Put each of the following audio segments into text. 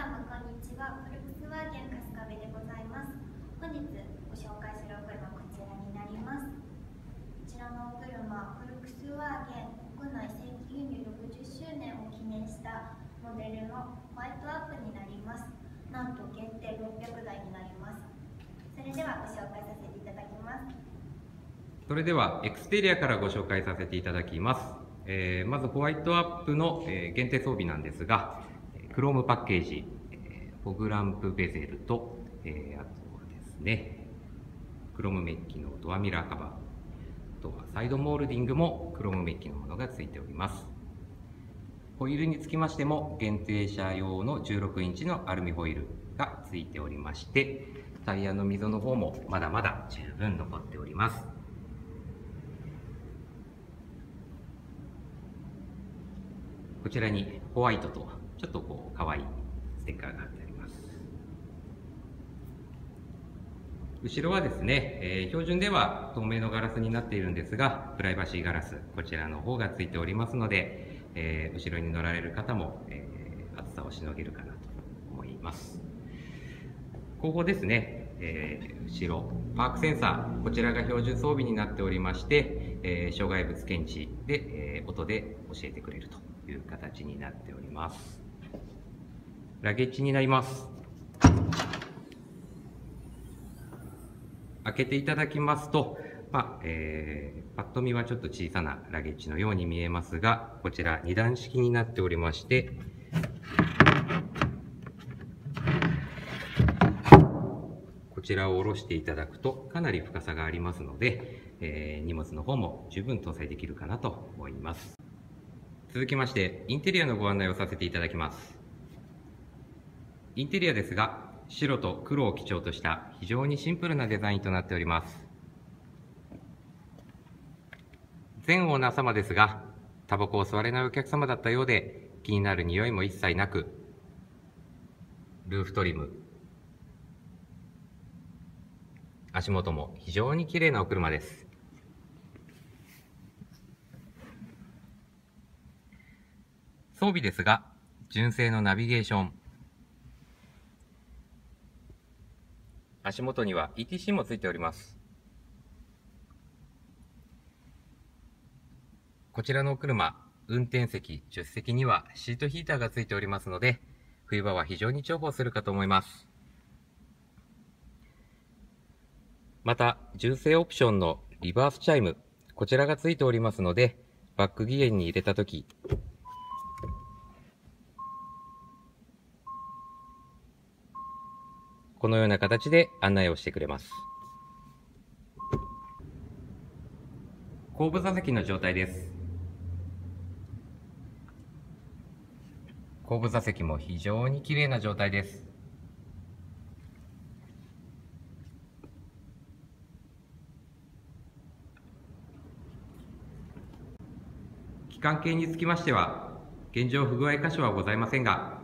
様こんにちは。フォルクスワーゲン春日部でございます。本日ご紹介するお車こちらになります。こちらのお車、フルクスワーゲン国内正規輸入60周年を記念したモデルの white up!になります。なんと限定600台になります。それではご紹介させていただきます。それではエクステリアからご紹介させていただきます。えーまずホワイトアップの、えー限定装備なんですが、えークロームパッケージ、えーフォグランプベゼルと、えーあとですね、クロームメッキのドアミラーカバー、あとはサイドモールディングもクロームメッキのものがついております。ホイールにつきましても限定車用の16インチのアルミホイールがついておりまして、タイヤの溝の方もまだまだ十分残っております。こちらにホワイトとちょっとこう可愛いステッカーが貼ってあります。後ろはですね、えー標準では透明のガラスになっているんですが、プライバシーガラス、こちらの方がついておりますので、えー後ろに乗られる方も、えー暑さをしのげるかなと思います。後方ですね、えー後ろ、パークセンサー、こちらが標準装備になっておりまして、え障害物検知で、え音で教えてくれるという形になっております。ラゲッジになります。開けていただきますと、まあえーパッと見はちょっと小さなラゲッジのように見えますが、こちら2段式になっておりまして、こちらを下ろしていただくとかなり深さがありますので、えー荷物の方も十分搭載できるかなと思います。続きまして、インテリアのご案内をさせていただきます。インテリアですが、白と黒を基調とした非常にシンプルなデザインとなっております。全オーナー様ですが、タバコを吸われないお客様だったようで、気になる匂いも一切なく、ルーフトリム、足元も非常に綺麗なお車です。装備ですが、純正のナビゲーション。足元には ETC もついております。こちらのお車、運転席、助手席にはシートヒーターがついておりますので、冬場は非常に重宝するかと思います。また、純正オプションのリバースチャイム、こちらがついておりますので、バックギアに入れたとき、このような形で案内をしてくれます。後部座席の状態です。後部座席も非常に綺麗な状態です。機関系につきましては、現状不具合箇所はございませんが、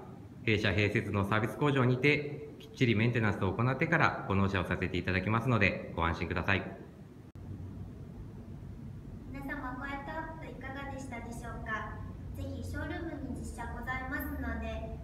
弊社併設のサービス工場にて、きっちりメンテナンスを行ってからご納車をさせていただきますので、ご安心ください。皆様ホワイトアップいかがでしたでしょうか？ぜひショールームに実車ございますので